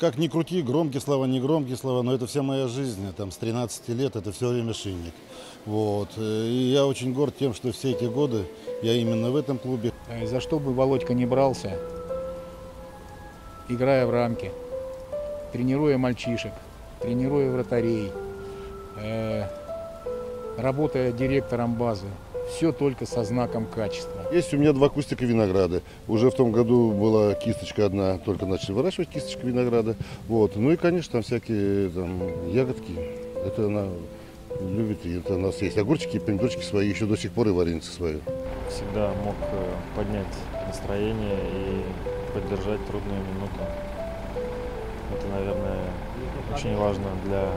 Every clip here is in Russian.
как ни крути, громкие слова, не громкие слова, но это вся моя жизнь. Там, с 13 лет это все время шинник. Вот. Э, И я очень горд тем, что все эти годы я именно в этом клубе. Э, За что бы Володька не брался, играя в рамки, тренируя мальчишек, тренируя вратарей, э, работая директором базы, все только со знаком качества. Есть у меня два кустика винограда. Уже в том году была кисточка одна, только начали выращивать кисточку винограда. Вот. Ну и, конечно, там всякие там, ягодки. Это она любит, и это у нас есть огурчики, помидорчики свои, еще до сих пор и вареницы свои. всегда мог э, поднять настроение и поддержать трудные минуты. Это, наверное, очень важно для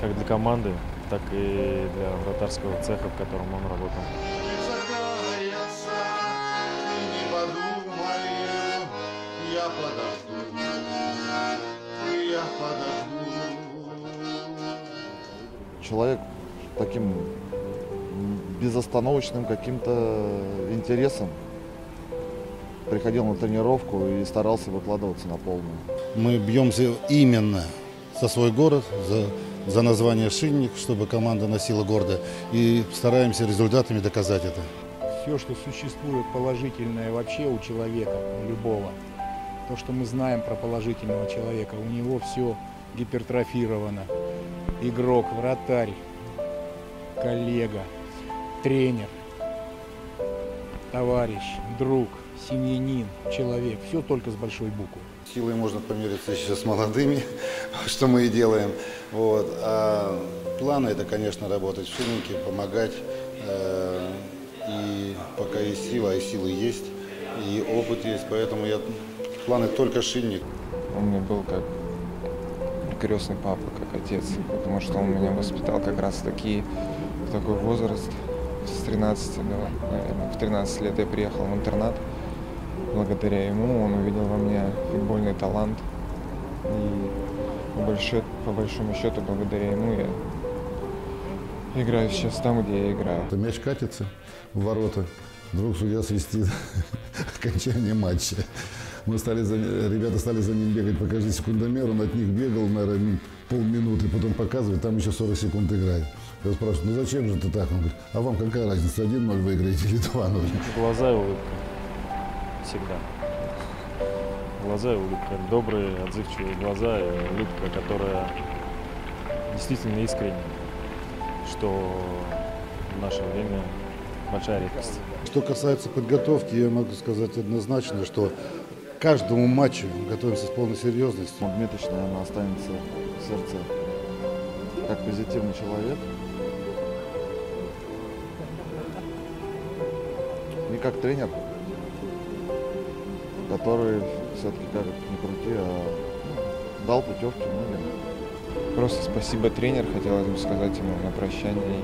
как для команды, так и для вратарского цеха, в котором он работал. Я подожду, я подожду. человек таким безостановочным каким-то интересом приходил на тренировку и старался выкладываться на полную. Мы бьемся именно за свой город, за, за название «Шинник», чтобы команда носила гордо. И стараемся результатами доказать это. Все, что существует положительное вообще у человека, у любого, то, что мы знаем про положительного человека, у него все гипертрофировано. Игрок, вратарь, коллега, тренер, товарищ, друг, семьянин, человек. Все только с большой буквы. Силой можно помериться еще с молодыми, что мы и делаем. Вот. А планы это, конечно, работать в шиннике, помогать. Э, И пока есть сила, и силы есть, и опыт есть, поэтому я планы только шинник. Он мне был как крестный папа, как отец, потому что он меня воспитал как раз таки в такой возраст, с 13 до, наверное, в 13 лет я приехал в интернат. Благодаря ему он увидел во мне футбольный талант. И по, большой- по большому счету, благодаря ему я играю сейчас там, где я играю. Мяч катится в ворота, вдруг судья свистит окончание матча. Мы стали за, ребята стали за ним бегать, покажи секундомер, он от них бегал, наверное, полминуты, потом показывает, там еще 40 секунд играет. Я спрашиваю, ну зачем же ты так? Он говорит, а вам какая разница, 1-0 выиграете или 2-0? Глаза улыбка. Всегда. Глаза и улыбка. Добрые, отзывчивые глаза и улыбка, которая действительно искренняя, что в наше время большая редкость. Что касается подготовки, я могу сказать однозначно, что к каждому матчу готовимся с полной серьезностью. Магметыч, наверное, останется в сердце как позитивный человек и как тренер, который все-таки, как ни крути, а дал путевки многим. Просто спасибо, тренер, хотелось бы сказать ему на прощание.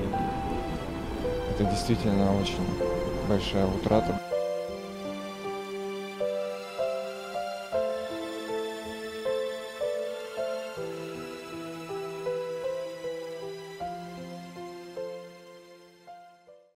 Это действительно очень большая утрата.